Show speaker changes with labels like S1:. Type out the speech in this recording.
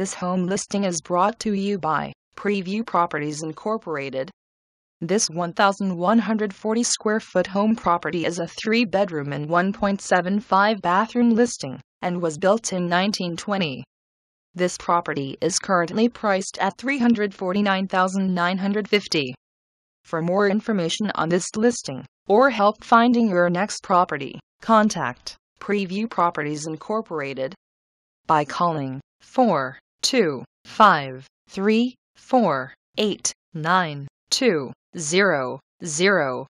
S1: This home listing is brought to you by Preview Properties Incorporated. This 1,140 square foot home property is a three bedroom and 1.75 bathroom listing and was built in 1920. This property is currently priced at 349,950. For more information on this listing or help finding your next property, contact Preview Properties Incorporated by calling 4 2 5 3 4 8 9 2 0 0.